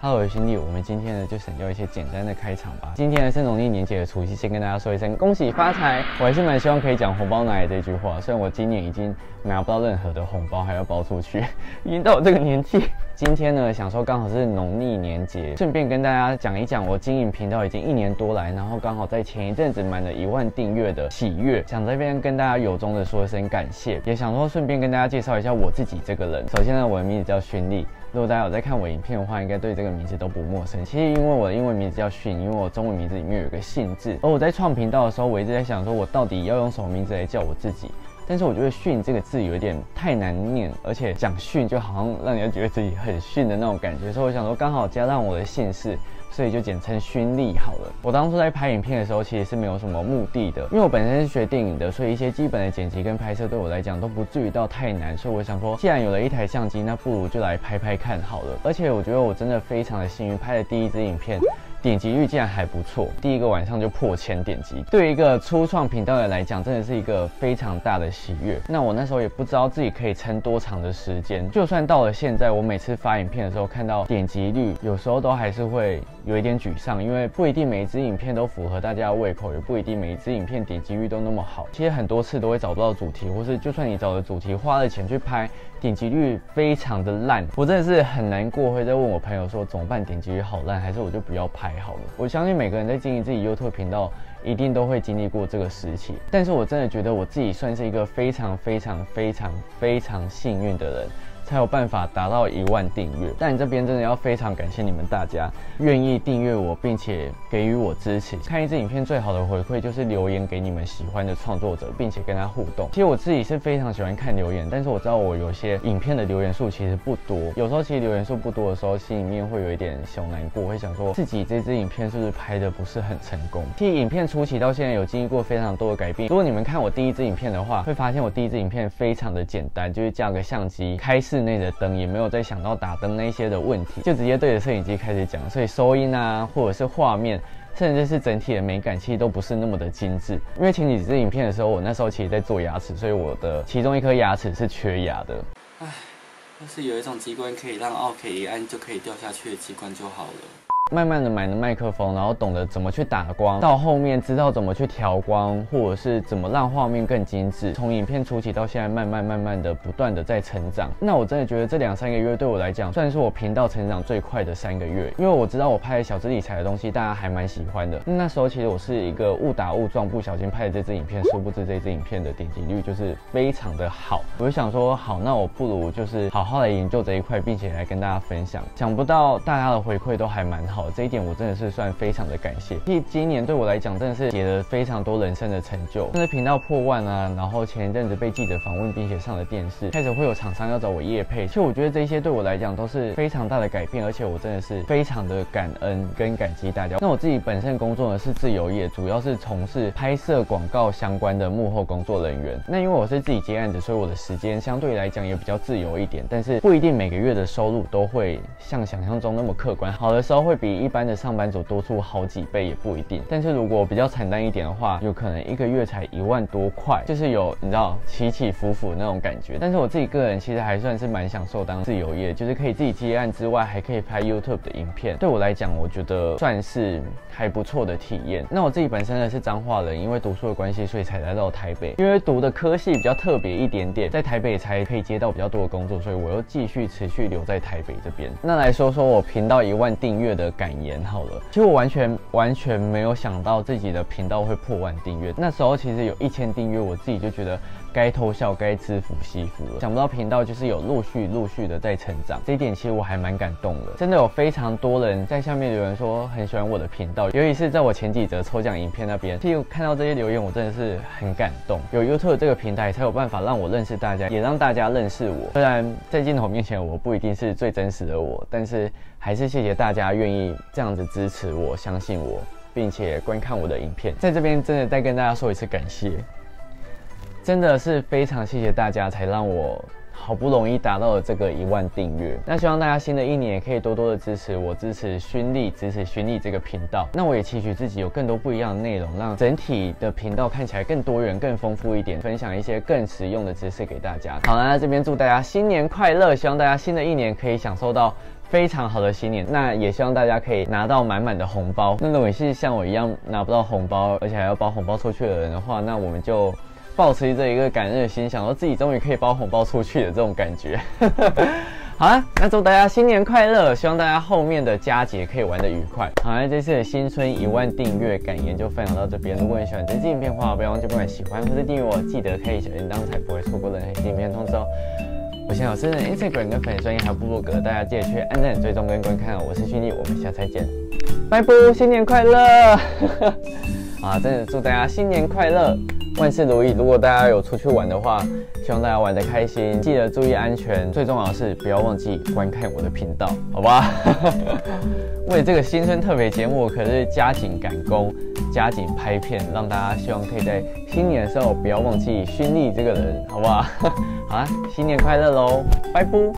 Hello，兄弟，我们今天呢就省掉一些简单的开场吧。今天呢是农历年节的除夕，先跟大家说一声恭喜发财。我还是蛮希望可以讲红包拿来这句话，虽然我今年已经拿不到任何的红包，还要包出去，已经到我这个年纪。今天呢想说刚好是农历年节，顺便跟大家讲一讲我经营频道已经一年多来，然后刚好在前一阵子满了一万订阅的喜悦，想这边跟大家由衷的说一声感谢，也想说顺便跟大家介绍一下我自己这个人。首先呢，我的名字叫勋利。如果大家有在看我影片的话，应该对这个名字都不陌生。其实因为我的英文名字叫迅，因为我中文名字里面有一个姓字。而我在创频道的时候，我一直在想说，我到底要用什么名字来叫我自己？但是我觉得“训”这个字有点太难念，而且讲“训”就好像让人家觉得自己很训的那种感觉，所以我想说刚好加上我的姓氏，所以就简称勋利好了。我当初在拍影片的时候，其实是没有什么目的的，因为我本身是学电影的，所以一些基本的剪辑跟拍摄对我来讲都不至于到太难。所以我想说，既然有了一台相机，那不如就来拍拍看好了。而且我觉得我真的非常的幸运，拍的第一支影片。点击率竟然还不错，第一个晚上就破千点击，对于一个初创频道的来讲，真的是一个非常大的喜悦。那我那时候也不知道自己可以撑多长的时间，就算到了现在，我每次发影片的时候看到点击率，有时候都还是会有一点沮丧，因为不一定每一支影片都符合大家的胃口，也不一定每一支影片点击率都那么好。其实很多次都会找不到主题，或是就算你找了主题，花了钱去拍。点击率非常的烂，我真的是很难过，会在问我朋友说怎么办？点击率好烂，还是我就不要拍还好了？我相信每个人在经营自己 YouTube 频道，一定都会经历过这个时期。但是我真的觉得我自己算是一个非常非常非常非常幸运的人。才有办法达到一万订阅，但你这边真的要非常感谢你们大家愿意订阅我，并且给予我支持。看一支影片最好的回馈就是留言给你们喜欢的创作者，并且跟他互动。其实我自己是非常喜欢看留言，但是我知道我有些影片的留言数其实不多，有时候其实留言数不多的时候，心里面会有一点小难过，会想说自己这支影片是不是拍的不是很成功。其实影片初期到现在有经历过非常多的改变。如果你们看我第一支影片的话，会发现我第一支影片非常的简单，就是架个相机开始。室内的灯也没有再想到打灯那些的问题，就直接对着摄影机开始讲，所以收音啊，或者是画面，甚至是整体的美感，其实都不是那么的精致。因为前几支影片的时候，我那时候其实在做牙齿，所以我的其中一颗牙齿是缺牙的。唉，要是有一种机关可以让 OK 一按就可以掉下去的机关就好了。慢慢的买了麦克风，然后懂得怎么去打光，到后面知道怎么去调光，或者是怎么让画面更精致。从影片初期到现在，慢慢慢慢的不断的在成长。那我真的觉得这两三个月对我来讲，算是我频道成长最快的三个月。因为我知道我拍小资理财的东西，大家还蛮喜欢的。那时候其实我是一个误打误撞，不小心拍的这支影片，殊不知这支影片的点击率就是非常的好。我就想说，好，那我不如就是好好来研究这一块，并且来跟大家分享。想不到大家的回馈都还蛮好。好，这一点我真的是算非常的感谢。因为今年对我来讲，真的是写了非常多人生的成就。甚至频道破万啊，然后前一阵子被记者访问，并且上了电视，开始会有厂商要找我夜配。其实我觉得这些对我来讲都是非常大的改变，而且我真的是非常的感恩跟感激大家。那我自己本身工作呢是自由业，主要是从事拍摄广告相关的幕后工作人员。那因为我是自己接案子，所以我的时间相对来讲也比较自由一点，但是不一定每个月的收入都会像想象中那么客观。好的时候会比。比一般的上班族多出好几倍也不一定，但是如果比较惨淡一点的话，有可能一个月才一万多块，就是有你知道起起伏伏那种感觉。但是我自己个人其实还算是蛮享受当自由业，就是可以自己接案之外，还可以拍 YouTube 的影片。对我来讲，我觉得算是还不错的体验。那我自己本身呢是彰化人，因为读书的关系，所以才来到台北。因为读的科系比较特别一点点，在台北才可以接到比较多的工作，所以我又继续持续留在台北这边。那来说说我频道一万订阅的。感言好了，其实我完全完全没有想到自己的频道会破万订阅。那时候其实有一千订阅，我自己就觉得该偷笑该吃福惜福了。想不到频道就是有陆续陆续的在成长，这一点其实我还蛮感动的。真的有非常多人在下面留言说很喜欢我的频道，尤其是在我前几则抽奖影片那边，其实看到这些留言，我真的是很感动。有 YouTube 这个平台才有办法让我认识大家，也让大家认识我。虽然在镜头面前我不一定是最真实的我，但是。还是谢谢大家愿意这样子支持我，相信我，并且观看我的影片。在这边真的再跟大家说一次感谢，真的是非常谢谢大家，才让我。好不容易达到了这个一万订阅，那希望大家新的一年也可以多多的支持我，支持勋力，支持勋力这个频道。那我也期许自己有更多不一样的内容，让整体的频道看起来更多元、更丰富一点，分享一些更实用的知识给大家。好了，那这边祝大家新年快乐，希望大家新的一年可以享受到非常好的新年。那也希望大家可以拿到满满的红包。那如果是像我一样拿不到红包，而且还要包红包出去的人的话，那我们就抱持着一个感恩的心，想说自己终于可以包红包出去的这种感觉。好了，那祝大家新年快乐！希望大家后面的佳节可以玩得愉快。好，那这次的新春一万订阅感言就分享到这边。如果你喜欢这支影片的话，不要忘记不管喜欢或者订阅我，记得开启小铃铛才不会错过任何影片通知哦。我现在有私人 Instagram 跟粉丝专业还有部落格，大家记得去按赞、追踪跟观看哦。我是勋弟，我们下次再见，拜拜，新年快乐！啊，真的祝大家新年快乐！万事如意！如果大家有出去玩的话，希望大家玩得开心，记得注意安全。最重要的是，不要忘记观看我的频道，好吧？为这个新春特别节目，可是加紧赶工，加紧拍片，让大家希望可以在新年的时候不要忘记勋力这个人，好不好？好啦，新年快乐喽，拜拜。